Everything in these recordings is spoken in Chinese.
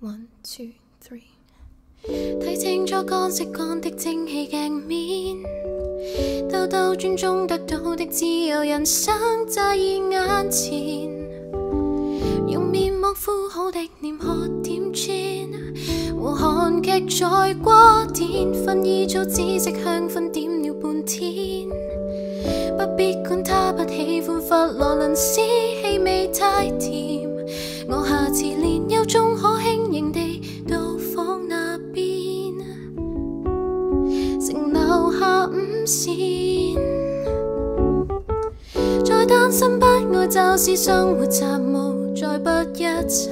One two three，睇清楚干色干的蒸汽镜面，兜兜转中得到的只有人生乍现眼前。用面膜敷好的脸喝点穿，和韩剧在过电，薰衣草紫色香薰点了半天。不必管他不喜欢佛罗伦斯，气味太甜。我下次再担心不爱就是生活杂务，再不一齐。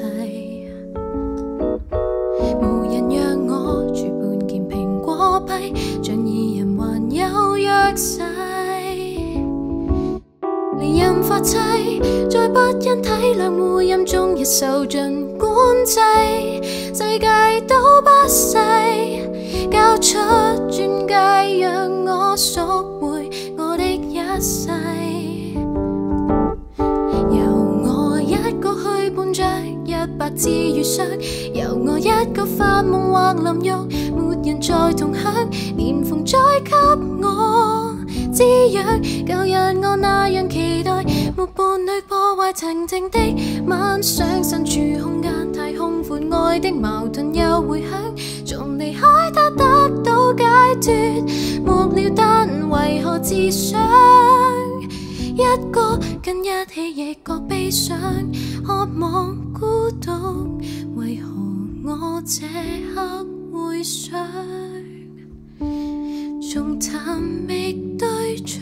无人让我住半件苹果批，像二人还有约誓。离任发妻，再不因体谅互任中日受尽管制，世界都不细，赎回我的一世。由我一个去伴着一百次遇上，由我一个发梦或淋浴，没人再同享，年逢再给我。滋养。旧日我那样期待，没伴侣破坏澄静的晚上，身处空间太空阔，爱的矛盾又回响，从离开他得到解脱，但为何自伤？一个跟一起亦觉悲伤，渴望孤独，为何我这刻会想？重谈未对象。